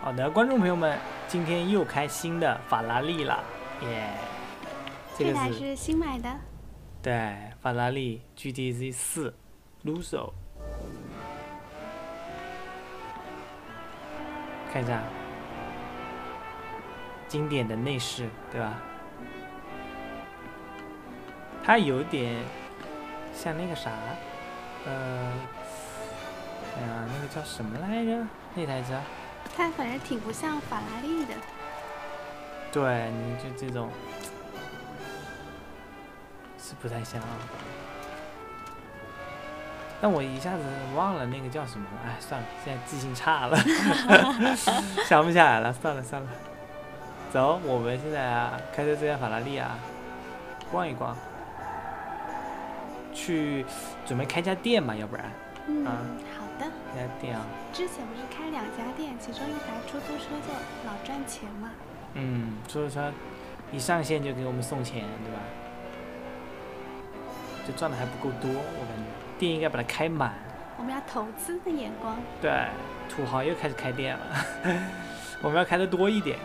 好的，观众朋友们，今天又开新的法拉利了，耶！这台是新买的，对法拉利 GTZ 四 Lusso，看一下经典的内饰，对吧？它有点像那个啥，呃，哎呀，那个叫什么来着？那台车？它反正挺不像法拉利的。对，你就这种 是不太像啊。但我一下子忘了那个叫什么了，哎，算了，现在记性差了，想不起来了，算了算了。走，我们现在啊，开着这辆法拉利啊，逛一逛，去准备开家店嘛，要不然嗯，啊好的。开家店啊，之前不是开两家店，其中一台出租车就老赚钱嘛。嗯，出租车一上线就给我们送钱，对吧？就赚的还不够多，我感觉店应该把它开满。我们要投资的眼光，对，土豪又开始开店了，我们要开的多一点。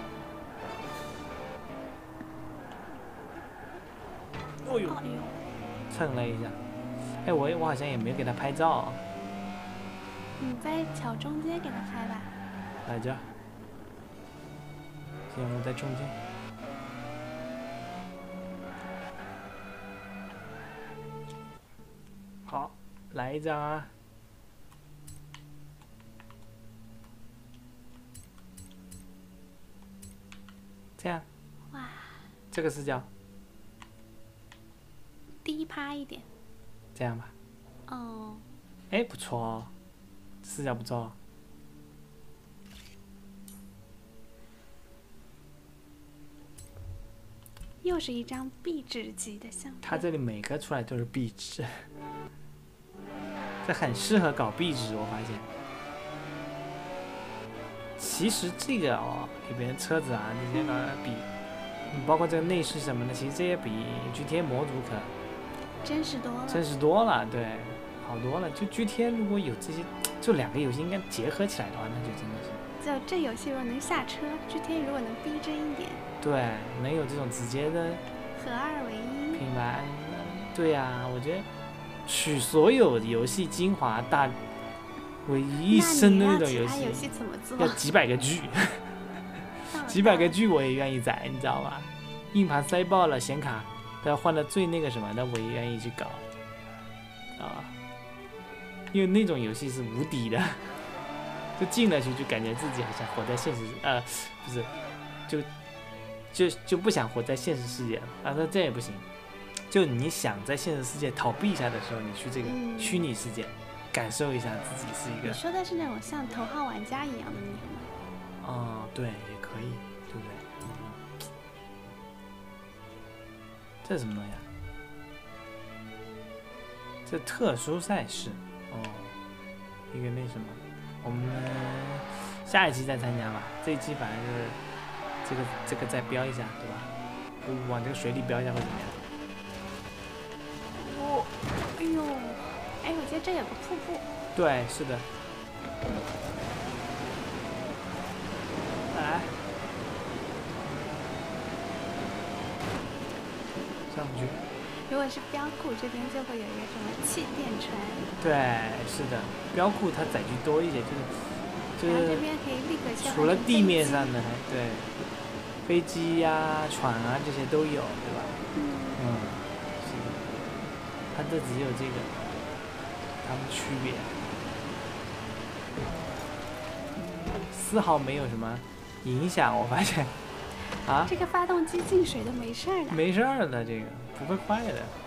哦呦，蹭了一下，哎，我我好像也没有给他拍照啊，你在桥中间给他拍吧。来着，行，我在中间。好，来一张啊！这样，哇，这个视角，低趴一点。这样吧。哦，哎，不错哦，视角不错哦。又是一张壁纸级的相片。它这里每个出来都是壁纸，这很适合搞壁纸，我发现。其实这个哦，里边车子啊这些个比，嗯包括这个内饰什么的，其实这些比 GTA 模组可真实多了。真实多了，对，好多了。就 GTA 如果有这些，就两个游戏应该结合起来的话，那就真的是就这游戏如果能下车，GTA 如果能逼真一点，对，能有这种直接的合二为一。品牌，对呀、我觉得取所有游戏精华大为一身的那那种游戏你让其他游，戏怎么做？要几百个 G，几百个 G 我也愿意载，你知道吧？硬盘塞爆了，显卡都要换的最那个什么的，我也愿意去搞啊，因为那种游戏是无敌的，就进了去就感觉自己好像活在现实，呃，不是，就就就不想活在现实世界了啊，那这也不行。就你想在现实世界逃避一下的时候，你去这个嗯虚拟世界，感受一下自己是一个你，说的是那种像头号玩家一样的那种吗？哦、对，也可以，对不对？嗯这是什么东西啊？这特殊赛事哦，一个那什么，我们下一期再参加吧。这一期反正是这个这个再标一下，对吧？我往这个水里标一下会怎么样？哦，哎呦，哎，我记得这有个瀑布，对，是的。来，上不去。如果是标库这边就会有一个什么气垫船，对，是的，标库它载具多一些，就是就是边可以立刻除了地面上的，还对，飞机呀、船啊这些都有，对吧？嗯，嗯，是的，它这只有这个，它们区别，丝毫没有什么影响，我发现，啊，这个发动机进水都没事儿的。没事儿的，这个不会坏的。